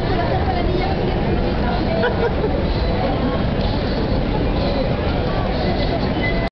Gracias.